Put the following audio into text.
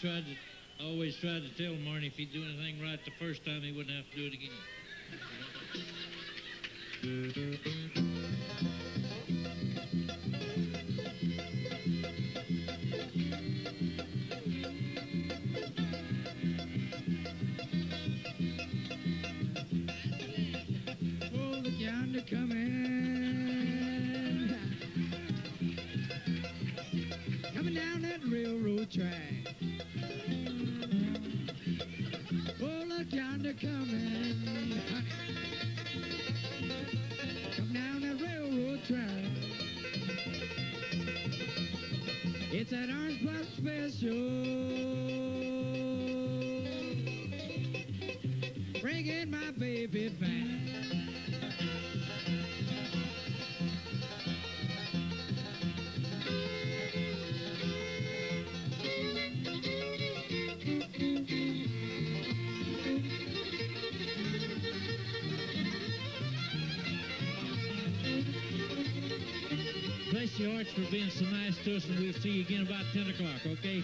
tried to, always tried to tell Marty if he'd do anything right the first time, he wouldn't have to do it again. Coming. That railroad track. Oh, look yonder coming. Come down that railroad track. It's that Orange Blossom special. Bringing my baby back. Bless your hearts for being so nice to us, and we'll see you again about 10 o'clock, okay?